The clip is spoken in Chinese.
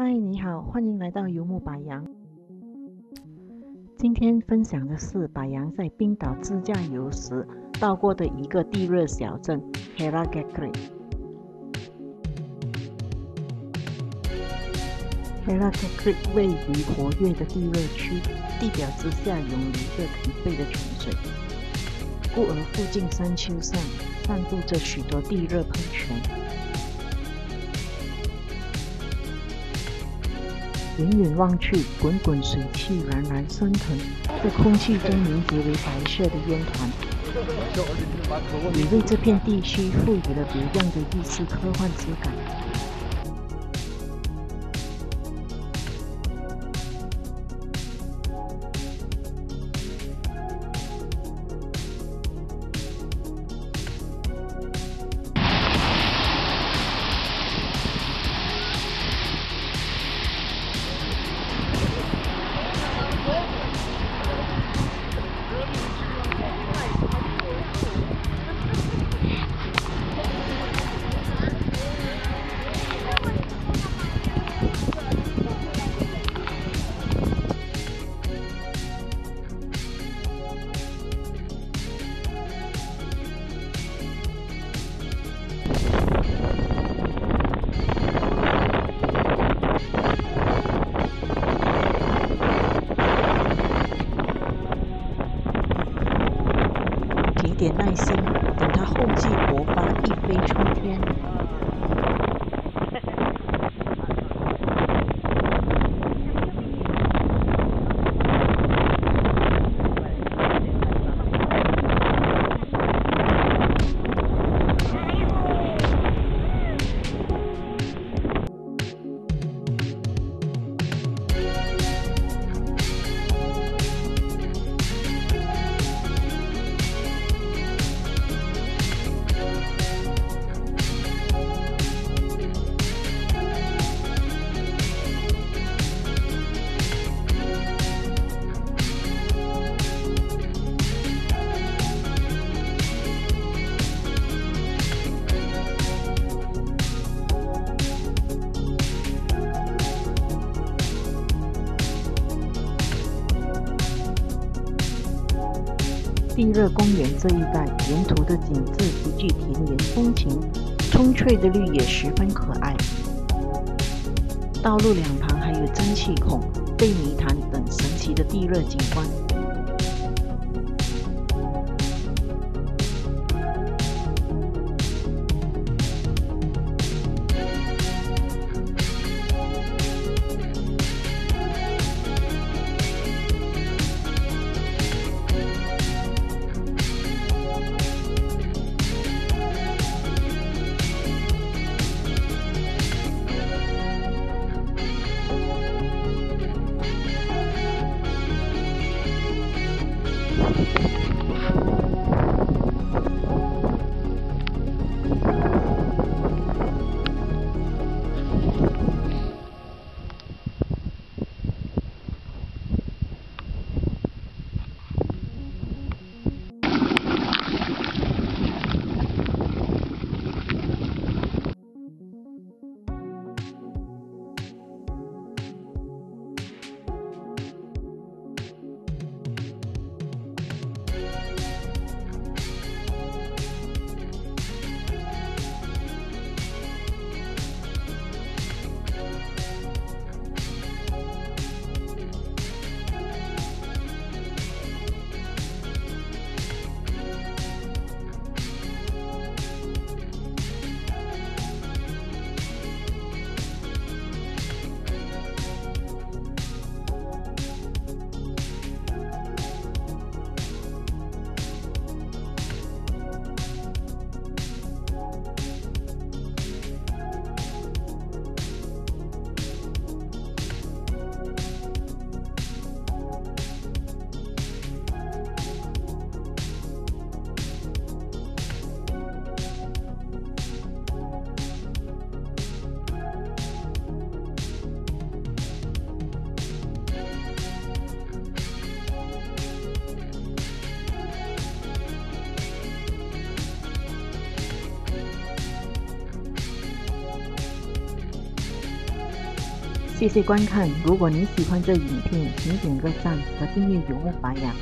嗨，你好，欢迎来到游牧百羊。今天分享的是百羊在冰岛自驾游时到过的一个地热小镇 h e r a g a k r i。h e r a g a k r i 位于活跃的地热区，地表之下涌流着疲惫的泉水，故而附近山丘上散布着许多地热喷泉。远远望去，滚滚水汽冉冉升腾，在空气中凝结为白色的烟团，也为这片地区赋予了别样的异世科幻之感。耐心，等它厚积薄发，一飞冲天。地热公园这一带沿途的景致极具田园风情，葱翠的绿野十分可爱。道路两旁还有蒸汽孔、贝泥潭等神奇的地热景观。谢谢观看，如果你喜欢这影片，请点个赞和订阅永乐法雅。